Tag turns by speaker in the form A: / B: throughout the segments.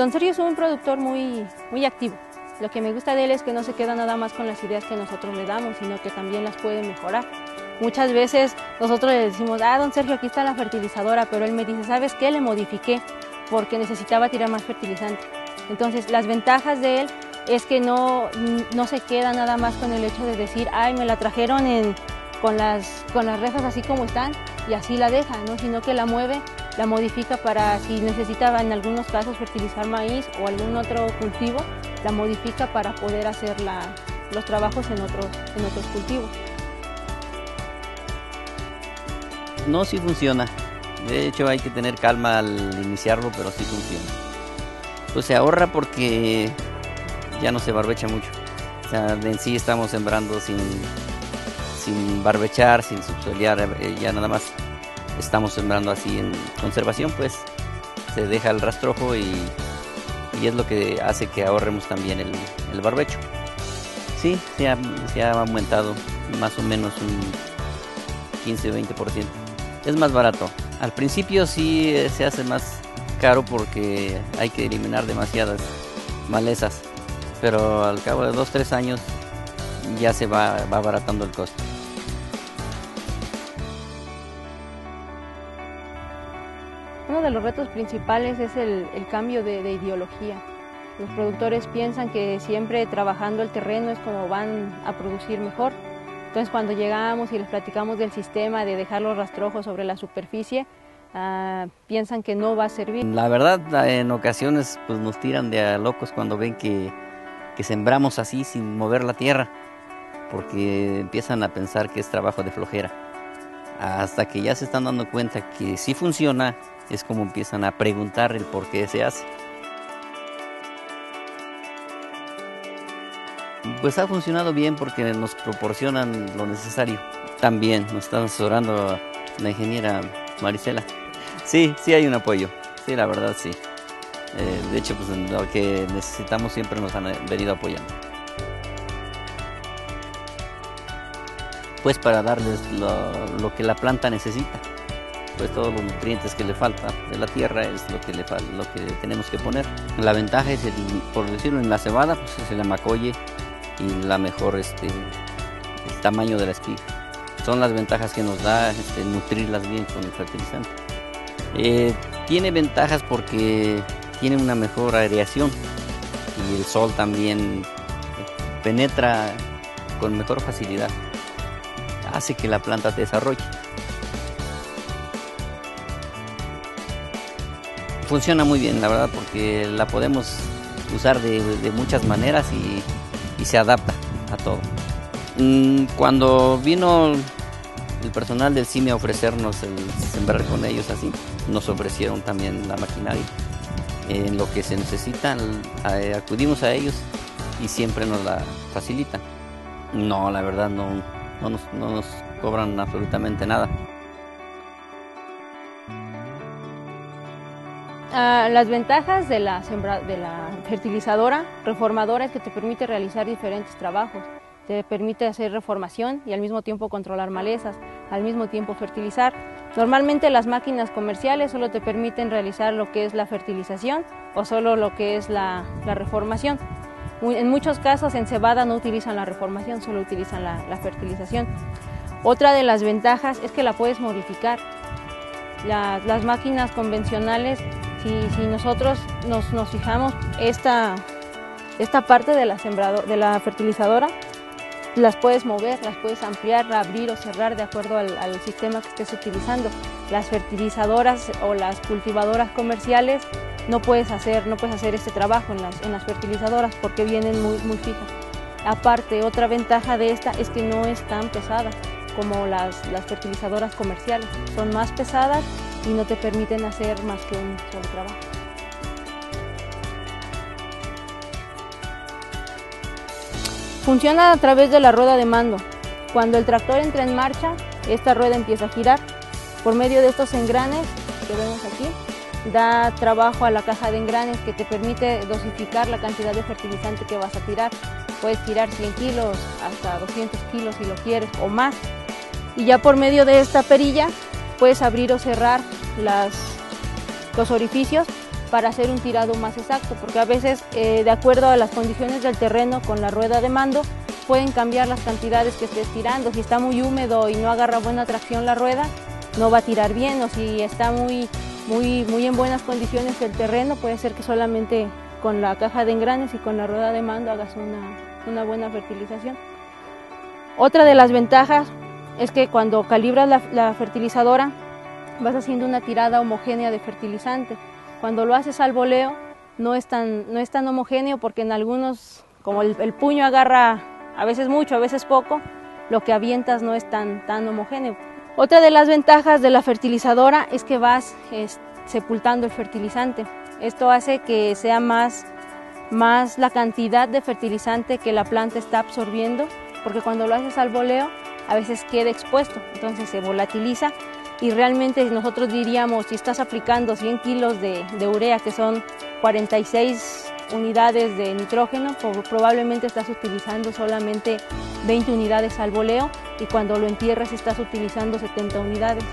A: Don Sergio es un productor muy, muy activo. Lo que me gusta de él es que no se queda nada más con las ideas que nosotros le damos, sino que también las puede mejorar. Muchas veces nosotros le decimos, ah, don Sergio, aquí está la fertilizadora, pero él me dice, ¿sabes qué? Le modifiqué porque necesitaba tirar más fertilizante. Entonces, las ventajas de él es que no, no se queda nada más con el hecho de decir, ay, me la trajeron con, las, con las rejas así como están y así la deja, ¿no? sino que la mueve, la modifica para si necesitaba en algunos casos fertilizar maíz o algún otro cultivo, la modifica para poder hacer los trabajos en otros, en otros cultivos.
B: No, sí funciona. De hecho hay que tener calma al iniciarlo, pero sí funciona. Pues se ahorra porque ya no se barbecha mucho. O sea, en sí estamos sembrando sin, sin barbechar, sin subsolear, eh, ya nada más estamos sembrando así en conservación, pues se deja el rastrojo y, es lo que hace que ahorremos también el, el barbecho. Sí, se ha, se ha aumentado más o menos un 15-20% es más barato. Al principio sí eh, se hace más caro porque hay que eliminar demasiadas malezas, pero al cabo de 2-3 años ya se va, va abaratando el costo.
A: Los retos principales es el, cambio de, de, ideología. Los productores piensan que siempre trabajando el terreno es como van a producir mejor, entonces cuando llegamos y les platicamos del sistema de dejar los rastrojos sobre la superficie, ah, piensan que no va a servir.
B: La verdad, en ocasiones pues, nos tiran de a locos cuando ven que, que sembramos así sin mover la tierra, porque empiezan a pensar que es trabajo de flojera. Hasta que ya se están dando cuenta que sí funciona, es como empiezan a preguntar el por qué se hace. Pues ha funcionado bien porque nos proporcionan lo necesario. También nos está asesorando la ingeniera Marisela. Sí, sí hay un apoyo. Sí, la verdad sí. Eh, de hecho, pues lo que necesitamos siempre nos han venido apoyando. Pues para darles lo, que la planta necesita. Pues todos los nutrientes que le falta de la tierra es lo que, le, lo que tenemos que poner. La ventaja es, el, por decirlo, en la cebada, pues es el amacoye, y la mejor este, el tamaño de la espiga. Son las ventajas que nos da este, nutrirlas bien con el fertilizante. Eh, tiene ventajas porque tiene una mejor aireación y el sol también penetra con mejor facilidad. Hace que la planta desarrolle. Funciona muy bien, la verdad, porque la podemos usar de, de muchas maneras y y se adapta a todo. Mm, cuando vino el personal del CIME a ofrecernos el sembrar con ellos así, nos ofrecieron también la maquinaria. En lo que se necesita, acudimos a ellos y siempre nos la facilitan. No, la verdad no, no, nos, no nos cobran absolutamente nada.
A: Ah, las ventajas de la, de la fertilizadora reformadora es que te permite realizar diferentes trabajos. Te permite hacer reformación y al mismo tiempo controlar malezas, al mismo tiempo fertilizar. Normalmente las máquinas comerciales solo te permiten realizar lo que es la fertilización o solo lo que es la, reformación. En muchos casos en cebada no utilizan la reformación, solo utilizan la, fertilización. Otra de las ventajas es que la puedes modificar. las máquinas convencionales si, nosotros nos, fijamos, esta, esta parte de la, de la fertilizadora las puedes mover, las puedes ampliar, abrir o cerrar de acuerdo al, sistema que estés utilizando. Las fertilizadoras o las cultivadoras comerciales no puedes hacer, no puedes hacer este trabajo en las, en las fertilizadoras porque vienen muy, muy fijas. Aparte, otra ventaja de esta es que no es tan pesada como las, las fertilizadoras comerciales. Son más pesadas y no te permiten hacer más que un solo trabajo. Funciona a través de la rueda de mando. Cuando el tractor entra en marcha, esta rueda empieza a girar. Por medio de estos engranes que vemos aquí, da trabajo a la caja de engranes que te permite dosificar la cantidad de fertilizante que vas a tirar. Puedes tirar 100 kilos hasta 200 kilos si lo quieres o más. Y ya por medio de esta perilla puedes abrir o cerrar los orificios para hacer un tirado más exacto, porque a veces eh, de acuerdo a las condiciones del terreno con la rueda de mando pueden cambiar las cantidades que estés tirando. Si está muy húmedo y no agarra buena tracción la rueda, no va a tirar bien, o si está muy, muy, muy en buenas condiciones el terreno, puede ser que solamente con la caja de engranes y con la rueda de mando hagas una, una buena fertilización. Otra de las ventajas es que cuando calibras la, fertilizadora vas haciendo una tirada homogénea de fertilizante. Cuando lo haces al voleo no es tan, no es tan homogéneo porque en algunos, como el, puño agarra a veces mucho, a veces poco, lo que avientas no es tan, tan homogéneo. Otra de las ventajas de la fertilizadora es que vas sepultando el fertilizante. Esto hace que sea más, más la cantidad de fertilizante que la planta está absorbiendo, porque cuando lo haces al voleo a veces queda expuesto, entonces se volatiliza y realmente nosotros diríamos, si estás aplicando 100 kilos de, de urea, que son 46 unidades de nitrógeno, probablemente estás utilizando solamente 20 unidades al voleo y cuando lo entierras estás utilizando 70 unidades.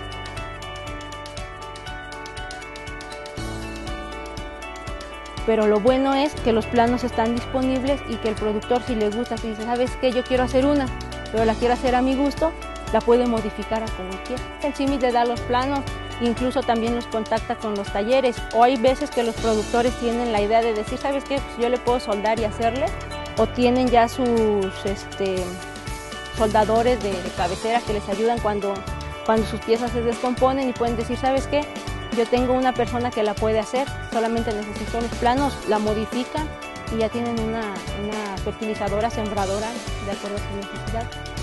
A: Pero lo bueno es que los planos están disponibles y que el productor si le gusta, si dice, ¿sabes qué? Yo quiero hacer una, pero la quiero hacer a mi gusto, la puede modificar a como quiera. El CIMI te da los planos, incluso también los contacta con los talleres. O hay veces que los productores tienen la idea de decir, ¿sabes qué? Pues yo le puedo soldar y hacerle. O tienen ya sus este, soldadores de, de, cabecera que les ayudan cuando, cuando sus piezas se descomponen y pueden decir, ¿sabes qué? Yo tengo una persona que la puede hacer, solamente necesito los planos, la modifican y ya tienen una, fertilizadora, sembradora de acuerdo a su necesidad.